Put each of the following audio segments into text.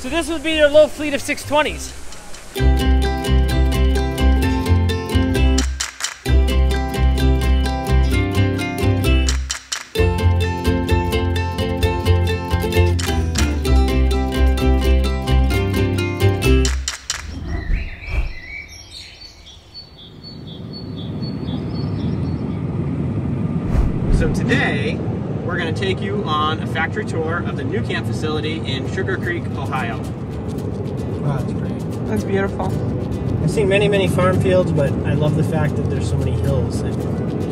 So this would be their low fleet of 620s. Factory tour of the nuCamp facility in Sugarcreek, Ohio. Wow, that's great. That's beautiful. I've seen many, many farm fields, but I love the fact that there's so many hills. It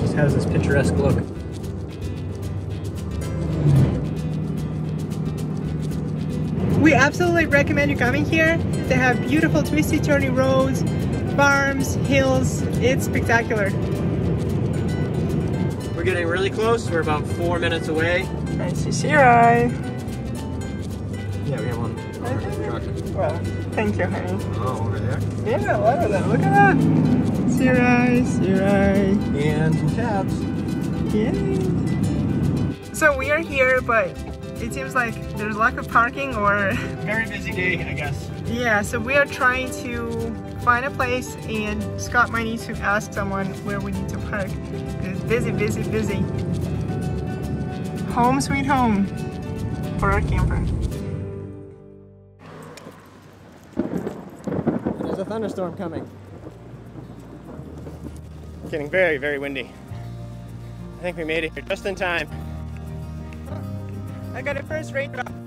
just has this picturesque look. We absolutely recommend you coming here. They have beautiful twisty turny roads, farms, hills. It's spectacular. We're getting really close. We're about four minutes away. I see Shirai. Yeah, we have one. Well, thank you, honey. Oh, over there. Yeah, look at that. Look at that. Shirai, Shirai. And some tabs. Yay. So we are here, but it seems like there's lack of parking or Very busy day, I guess. yeah, so we are trying to find a place and Scott might need to ask someone where we need to park. It's busy, busy, busy. Home sweet home for our camper. There's a thunderstorm coming. Getting very, very windy. I think we made it here just in time. I got a first raindrop.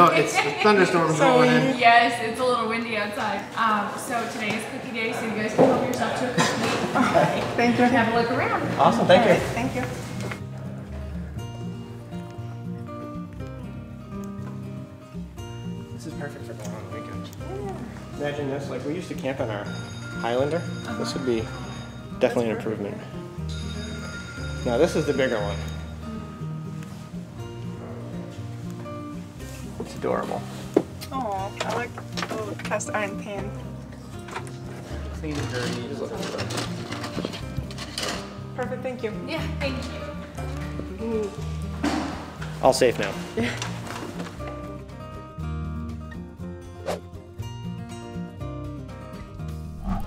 I know, it's a thunderstorm going in. Yes, it's a little windy outside. Um, so today is cookie day, so you guys can help yourself to a cookie. All right. Thank you. Have a look around. Awesome, thank you. Thank you. This is perfect for going on the weekend. Imagine this, like we used to camp on our Highlander. This would be definitely an improvement. Now this is the bigger one. Adorable. Oh, I like the little cast iron pan. Clean and dirty. Perfect, thank you. Yeah, thank you. All safe now.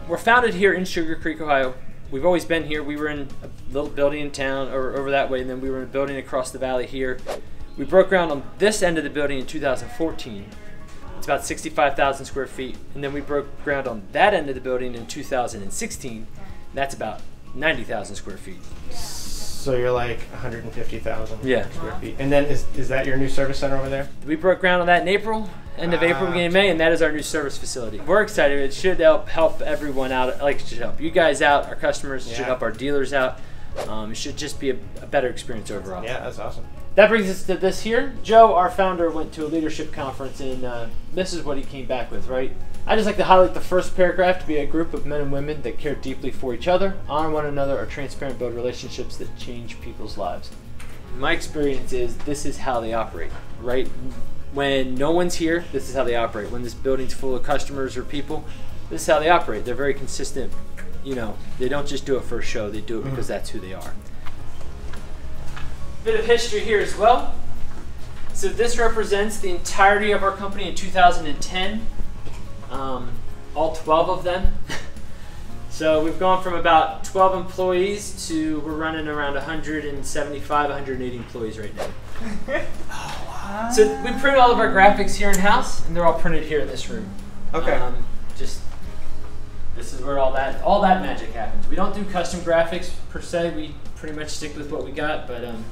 We're founded here in Sugarcreek, Ohio. We've always been here. We were in a little building in town or over that way, and then we were in a building across the valley here. We broke ground on this end of the building in 2014. It's about 65,000 square feet. And then we broke ground on that end of the building in 2016. That's about 90,000 square feet. So you're like 150,000 Yeah. square feet. And then is, is that your new service center over there? We broke ground on that in April, end of April, Ah. beginning of May, and that is our new service facility. We're excited. It should help help everyone out. Like it should help you guys out, our customers. It should help our dealers out. Um, it should just be a, a better experience overall. Yeah, that's awesome. That brings us to this here. Joe, our founder, went to a leadership conference, and uh, this is what he came back with, right? I just like to highlight the first paragraph to be a group of men and women that care deeply for each other, honor one another, are transparent, build relationships that change people's lives. My experience is this is how they operate, right? When no one's here, this is how they operate. When this building's full of customers or people, this is how they operate. They're very consistent. You know, they don't just do it for a show, they do it because that's who they are bit of history here as well. So this represents the entirety of our company in 2010, um, all 12 of them. so we've gone from about 12 employees to we're running around 175, 180 employees right now. So we print all of our graphics here in house, and they're all printed here in this room. Okay. Um, just this is where all that all that magic happens. We don't do custom graphics per se. We pretty much stick with what we got, but um,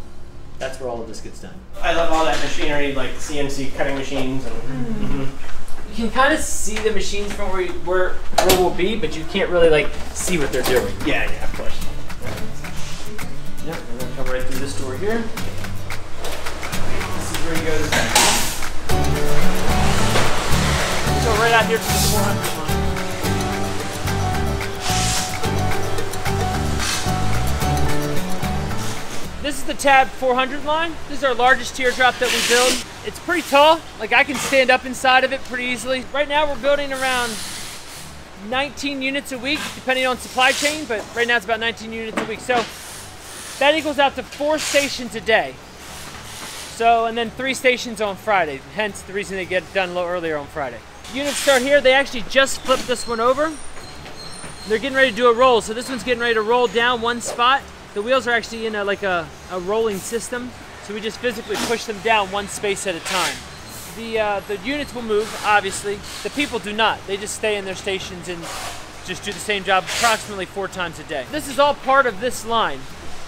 that's where all of this gets done. I love all that machinery, like CNC cutting machines and. Mhm. You can kind of see the machines from where, you, where where we'll be, but you can't really like see what they're doing. Yeah, yeah, of course. Yep, we're gonna come right through this door here. This is where you go to So right out here to the 400 This is the Tab 400 line. This is our largest teardrop that we build. It's pretty tall. Like I can stand up inside of it pretty easily. Right now we're building around 19 units a week, depending on supply chain, but right now it's about 19 units a week. So that equals out to four stations a day. So, and then three stations on Friday, hence the reason they get done a little earlier on Friday. Units start here, they actually just flipped this one over. They're getting ready to do a roll, so this one's getting ready to roll down one spot. The wheels are actually in a, like a, a rolling system, so we just physically push them down one space at a time. The, uh, the units will move, obviously. The people do not. They just stay in their stations and just do the same job approximately four times a day. This is all part of this line.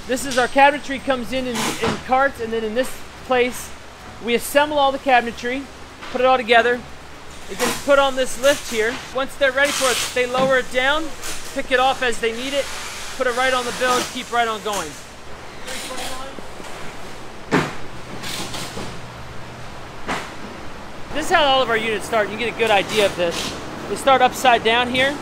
This is our cabinetry comes in, in in carts, and then in this place, we assemble all the cabinetry, put it all together. It gets put on this lift here. Once they're ready for it, they lower it down, pick it off as they need it, put it right on the build, keep right on going. This is how all of our units start. You get a good idea of this. They start upside down here.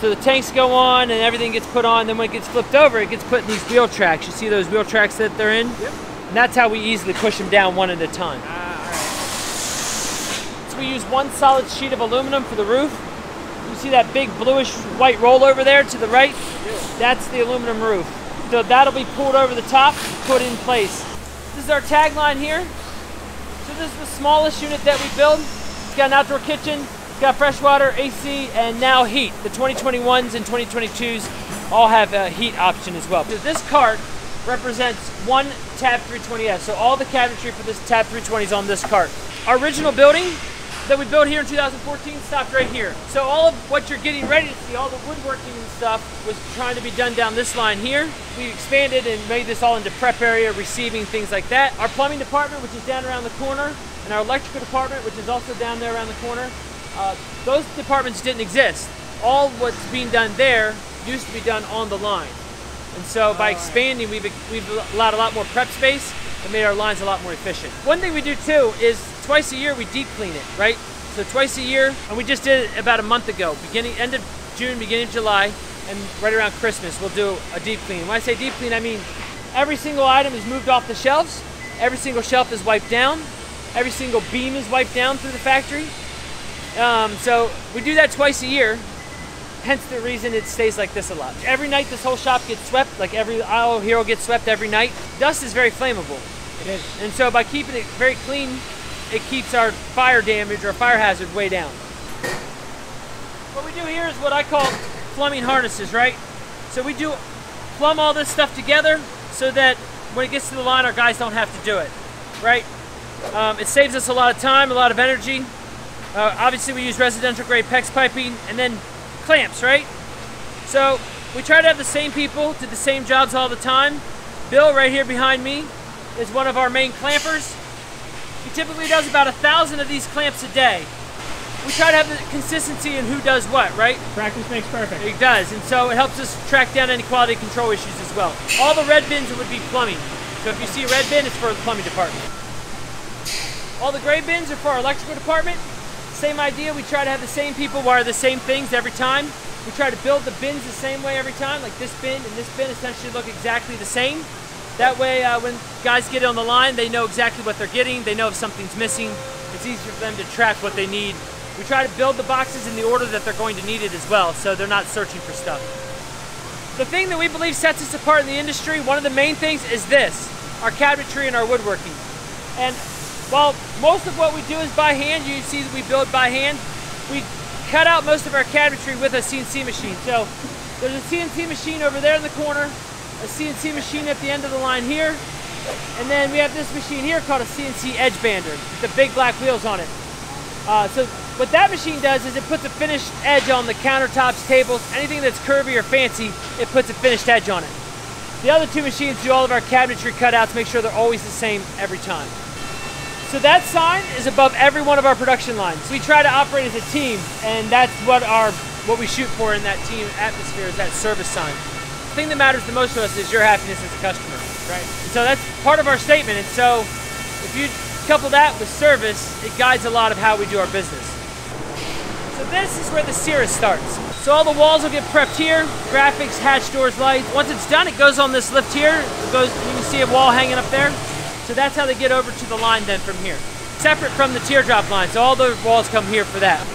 So the tanks go on and everything gets put on. Then when it gets flipped over, it gets put in these wheel tracks. You see those wheel tracks that they're in? Yep. And that's how we easily push them down one at a time. Ah, So we use one solid sheet of aluminum for the roof. See that big bluish white roll over there to the right? That's the aluminum roof. So that'll be pulled over the top, put in place. This is our TAG line here. So this is the smallest unit that we build. It's got an outdoor kitchen, it's got fresh water, AC, and now heat. The 2021s and 2022s all have a heat option as well. So this cart represents one Tab 320S. So all the cabinetry for this Tab 320 is on this cart. Our original building that we built here in 2014 stopped right here. So all of what you're getting ready to see, all the woodworking and stuff, was trying to be done down this line here. We expanded and made this all into prep area, receiving, things like that. Our plumbing department, which is down around the corner, and our electrical department, which is also down there around the corner, uh, those departments didn't exist. All what's being done there used to be done on the line. And so by expanding, we've, we've allowed a lot more prep space and made our lines a lot more efficient. One thing we do too is twice a year we deep clean it, right? So twice a year, and we just did it about a month ago, beginning end of June, beginning of July, and right around Christmas we'll do a deep clean. When I say deep clean, I mean every single item is moved off the shelves, every single shelf is wiped down, every single beam is wiped down through the factory. Um, so we do that twice a year, hence the reason it stays like this a lot. Every night this whole shop gets swept, like every aisle here will get swept every night. Dust is very flammable. It is. And so by keeping it very clean, it keeps our fire damage or fire hazard way down. What we do here is what I call plumbing harnesses, right? So we do plumb all this stuff together so that when it gets to the line, our guys don't have to do it, right? Um, it saves us a lot of time, a lot of energy. Uh, obviously, we use residential grade PEX piping and then clamps, right? So we try to have the same people do the same jobs all the time. Bill, right here behind me, is one of our main clampers. He typically does about a thousand of these clamps a day. We try to have the consistency in who does what, right? Practice makes perfect. It does, and so it helps us track down any quality control issues as well. All the red bins would be plumbing. So if you see a red bin, it's for the plumbing department. All the gray bins are for our electrical department. Same idea, we try to have the same people wire the same things every time. We try to build the bins the same way every time, like this bin and this bin essentially look exactly the same. That way, uh, when guys get on the line, they know exactly what they're getting. They know if something's missing. It's easier for them to track what they need. We try to build the boxes in the order that they're going to need it as well, so they're not searching for stuff. The thing that we believe sets us apart in the industry, one of the main things is this, our cabinetry and our woodworking. And while most of what we do is by hand, you see that we build by hand, we cut out most of our cabinetry with a CNC machine. So there's a CNC machine over there in the corner, a CNC machine at the end of the line here, and then we have this machine here called a CNC Edge Bander with the big black wheels on it. Uh, so what that machine does is it puts a finished edge on the countertops, tables, anything that's curvy or fancy, it puts a finished edge on it. The other two machines do all of our cabinetry cutouts, make sure they're always the same every time. So that sign is above every one of our production lines. We try to operate as a team, and that's what our what we shoot for in that team atmosphere is that service sign. The thing that matters the most to us is your happiness as a customer, right? And so that's part of our statement. And so if you couple that with service, it guides a lot of how we do our business. So this is where the cirrus starts. So all the walls will get prepped here, graphics, hatch doors, lights. Once it's done, it goes on this lift here. It goes, you can see a wall hanging up there. So that's how they get over to the line then from here. Separate from the teardrop line, so all the walls come here for that.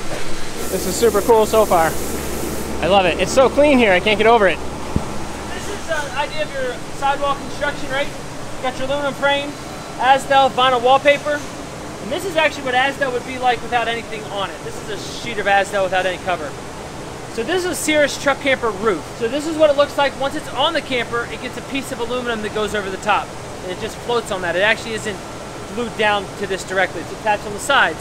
This is super cool so far. I love it. It's so clean here, I can't get over it. Idea of your sidewall construction, right? Got your aluminum frame, Azdel vinyl wallpaper, and this is actually what Azdel would be like without anything on it. This is a sheet of Azdel without any cover. So this is a Cirrus truck camper roof. So this is what it looks like once it's on the camper, it gets a piece of aluminum that goes over the top. And it just floats on that. It actually isn't glued down to this directly. It's attached on the sides.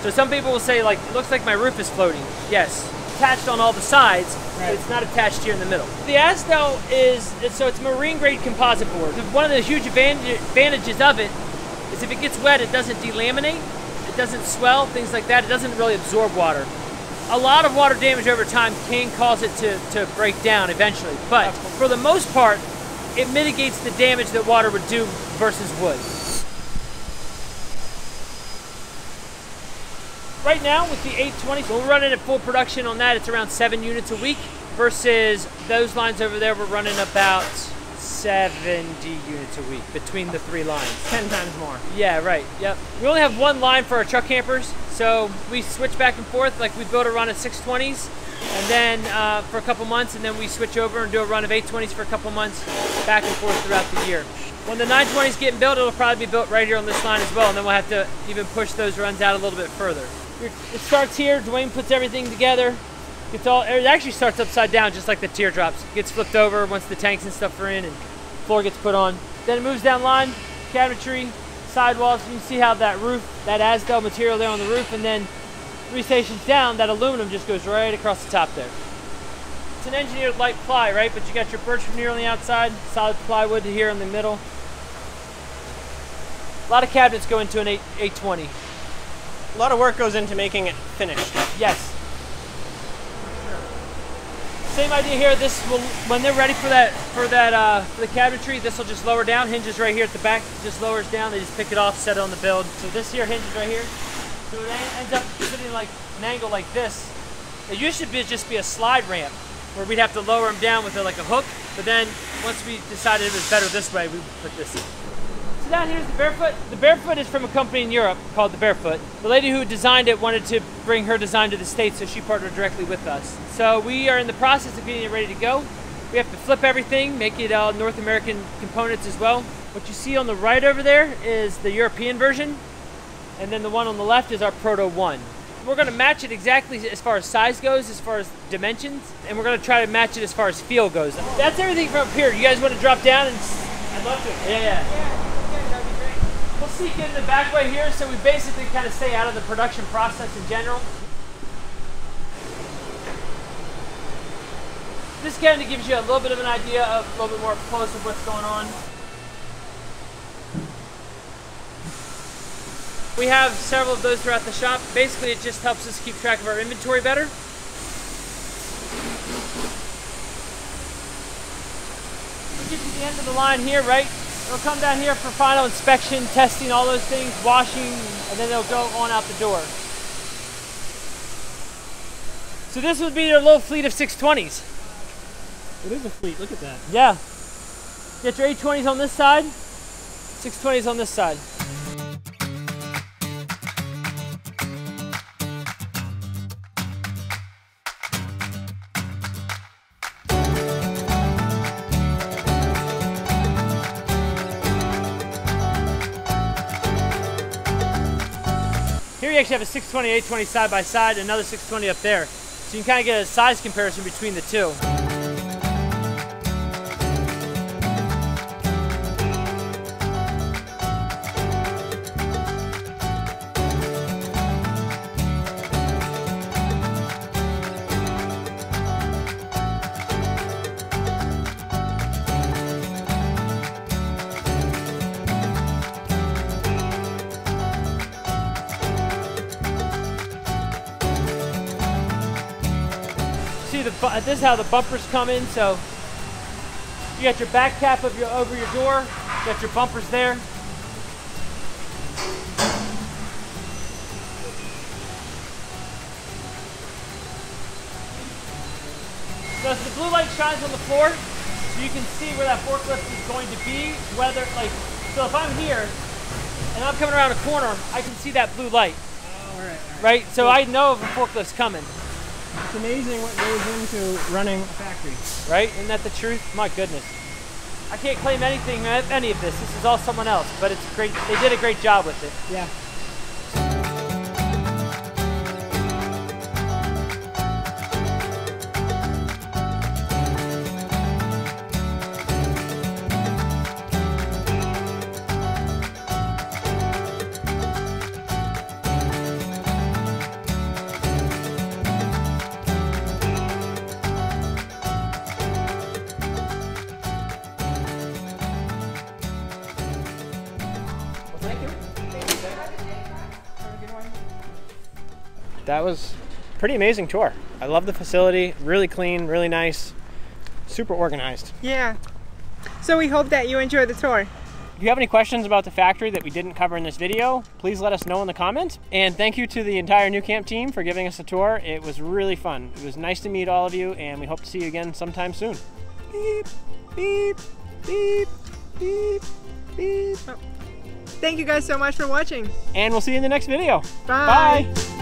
So some people will say like, it looks like my roof is floating. Yes, attached on all the sides, but it's not attached here in the middle. The Azdel is, so it's marine grade composite board. One of the huge advantages of it is if it gets wet, it doesn't delaminate, it doesn't swell, things like that. It doesn't really absorb water. A lot of water damage over time can cause it to, to break down eventually, but for the most part, it mitigates the damage that water would do versus wood. Right now with the 820, when we're running at full production on that, it's around seven units a week versus those lines over there, we're running about 70 units a week between the three lines. 10 times more. Yeah, right. Yep. We only have one line for our truck campers, so we switch back and forth. Like we build a run of 620s, and then uh, for a couple months, and then we switch over and do a run of 820s for a couple months, back and forth throughout the year. When the 920s getting built, it'll probably be built right here on this line as well, and then we'll have to even push those runs out a little bit further. It starts here. Dwayne puts everything together. All. It actually starts upside down, just like the teardrops. It Gets flipped over once the tanks and stuff are in, and floor gets put on. Then it moves down line, cabinetry, sidewalls. You can see how that roof, that Azdel material there on the roof, and then three stations down, that aluminum just goes right across the top there. It's an engineered light ply, right? But you got your birch veneer on the outside, solid plywood here in the middle. A lot of cabinets go into an 8, 820. A lot of work goes into making it finished. Yes. Same idea here. This will, when they're ready for that, for that, uh, for the cabinetry, this will just lower down. Hinges right here at the back, just lowers down. They just pick it off, set it on the build. So this here hinges right here. So it ends up sitting like an angle like this. It used to be just be a slide ramp where we'd have to lower them down with a, like a hook. But then once we decided it was better this way, we put this in. Down here's the Barefoot. The Barefoot is from a company in Europe called the Barefoot. The lady who designed it wanted to bring her design to the States, so she partnered directly with us. So we are in the process of getting it ready to go. We have to flip everything, make it all North American components as well. What you see on the right over there is the European version, and then the one on the left is our Proto 1. We're going to match it exactly as far as size goes, as far as dimensions, and we're going to try to match it as far as feel goes. That's everything from up here. You guys want to drop down and... I'd love to. Yeah, yeah. We'll sneak in the back way here, so we basically kind of stay out of the production process in general. This kind of gives you a little bit of an idea of a little bit more close of what's going on. We have several of those throughout the shop. Basically, it just helps us keep track of our inventory better. We get to the end of the line here, right? It'll come down here for final inspection, testing, all those things, washing, and then they'll go on out the door. So this would be their little fleet of 620s. It is a fleet. Look at that. Yeah. Get your 820s on this side, 620s on this side. Here you actually have a 620, 820 side by side, another 620 up there. So you can kind of get a size comparison between the two. The this is how the bumpers come in. So you got your back cap of your over your door. You got your bumpers there. So the blue light shines on the floor, so you can see where that forklift is going to be. Whether like, so if I'm here and I'm coming around a corner, I can see that blue light, oh, All right. all right. right? So I know if a forklift's coming, It's amazing what goes into running a factory. right? Isn't that the truth? My goodness. I can't claim anything, any of this. This is all someone else, but it's great. They did a great job with it. Yeah. That was pretty amazing tour. I love the facility. Really clean, really nice, super organized. Yeah. So we hope that you enjoy the tour. If you have any questions about the factory that we didn't cover in this video, please let us know in the comments. And thank you to the entire nuCamp team for giving us a tour. It was really fun. It was nice to meet all of you, and we hope to see you again sometime soon. Beep, beep, beep, beep, beep. Oh. Thank you guys so much for watching. And we'll see you in the next video. Bye. Bye.